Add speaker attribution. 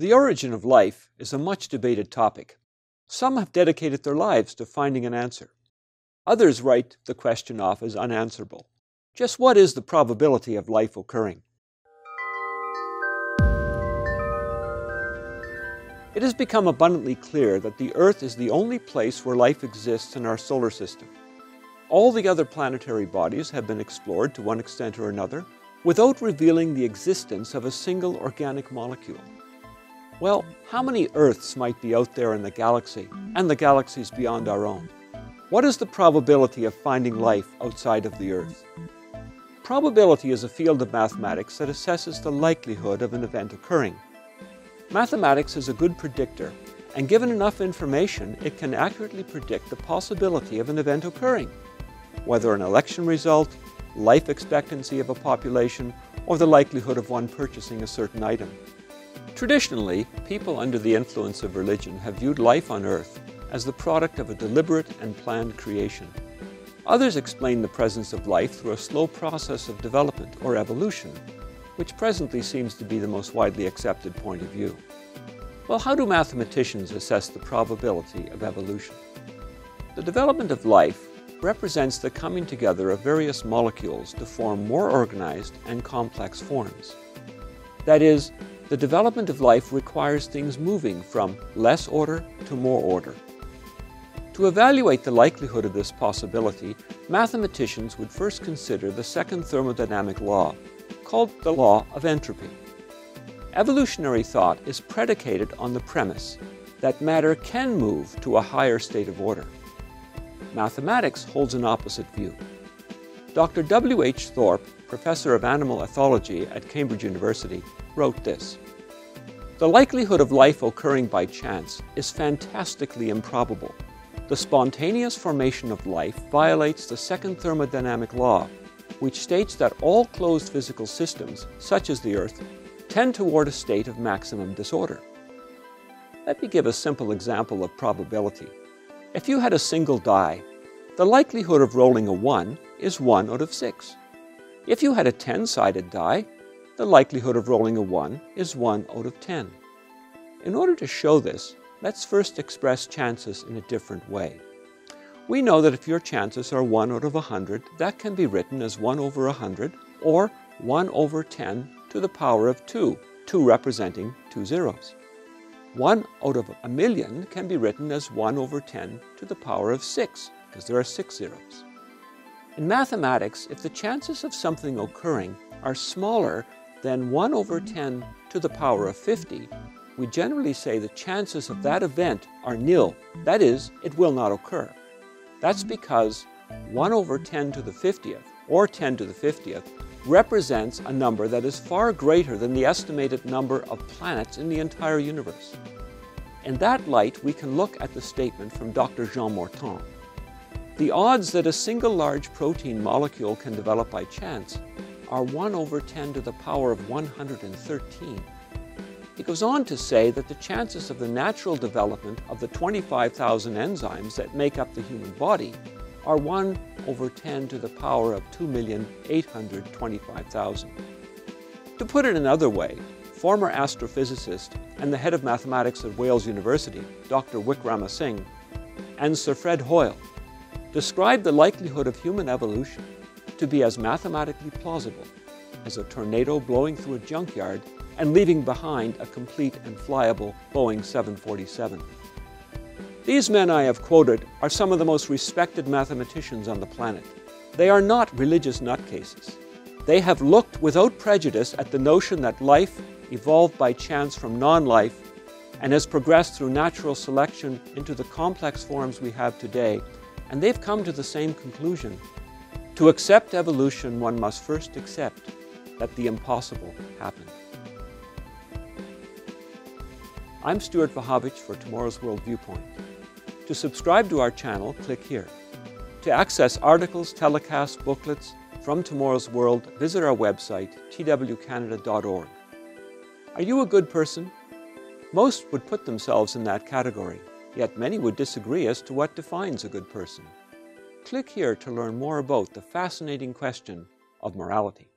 Speaker 1: The origin of life is a much debated topic. Some have dedicated their lives to finding an answer. Others write the question off as unanswerable. Just what is the probability of life occurring? It has become abundantly clear that the Earth is the only place where life exists in our solar system. All the other planetary bodies have been explored to one extent or another without revealing the existence of a single organic molecule. Well, how many Earths might be out there in the galaxy and the galaxies beyond our own? What is the probability of finding life outside of the Earth? Probability is a field of mathematics that assesses the likelihood of an event occurring. Mathematics is a good predictor, and given enough information, it can accurately predict the possibility of an event occurring whether an election result, life expectancy of a population, or the likelihood of one purchasing a certain item. Traditionally, people under the influence of religion have viewed life on Earth as the product of a deliberate and planned creation. Others explain the presence of life through a slow process of development or evolution, which presently seems to be the most widely accepted point of view. Well, how do mathematicians assess the probability of evolution? The development of life represents the coming together of various molecules to form more organized and complex forms. That is, the development of life requires things moving from less order to more order. To evaluate the likelihood of this possibility, mathematicians would first consider the second thermodynamic law, called the law of entropy. Evolutionary thought is predicated on the premise that matter can move to a higher state of order. Mathematics holds an opposite view. Dr. W. H. Thorpe, professor of animal ethology at Cambridge University, wrote this The likelihood of life occurring by chance is fantastically improbable. The spontaneous formation of life violates the second thermodynamic law, which states that all closed physical systems, such as the Earth, tend toward a state of maximum disorder. Let me give a simple example of probability. If you had a single die, the likelihood of rolling a 1 is 1 out of 6. If you had a 10-sided die, the likelihood of rolling a 1 is 1 out of 10. In order to show this, let's first express chances in a different way. We know that if your chances are 1 out of 100, that can be written as 1 over 100 or 1 over 10 to the power of 2, 2 representing two zeros. 1 out of a million can be written as 1 over 10 to the power of 6, because there are 6 zeros. In mathematics, if the chances of something occurring are smaller than 1 over 10 to the power of 50, we generally say the chances of that event are nil. That is, it will not occur. That's because 1 over 10 to the 50th, or 10 to the 50th, represents a number that is far greater than the estimated number of planets in the entire universe. In that light, we can look at the statement from Dr. Jean Morton. The odds that a single large protein molecule can develop by chance are 1 over 10 to the power of 113. He goes on to say that the chances of the natural development of the 25,000 enzymes that make up the human body are 1 over 10 to the power of 2,825,000. To put it another way, former astrophysicist and the head of mathematics at Wales University, Dr. Wickramasinghe, and Sir Fred Hoyle described the likelihood of human evolution to be as mathematically plausible as a tornado blowing through a junkyard and leaving behind a complete and flyable Boeing 747. These men I have quoted are some of the most respected mathematicians on the planet. They are not religious nutcases. They have looked without prejudice at the notion that life evolved by chance from non-life and has progressed through natural selection into the complex forms we have today, and they've come to the same conclusion. To accept evolution, one must first accept that the impossible happened. I'm Stuart Wachowicz for Tomorrow's World Viewpoint. To subscribe to our channel, click here. To access articles, telecasts, booklets from Tomorrow's World, visit our website, twcanada.org. Are you a good person? Most would put themselves in that category, yet many would disagree as to what defines a good person. Click here to learn more about the fascinating question of morality.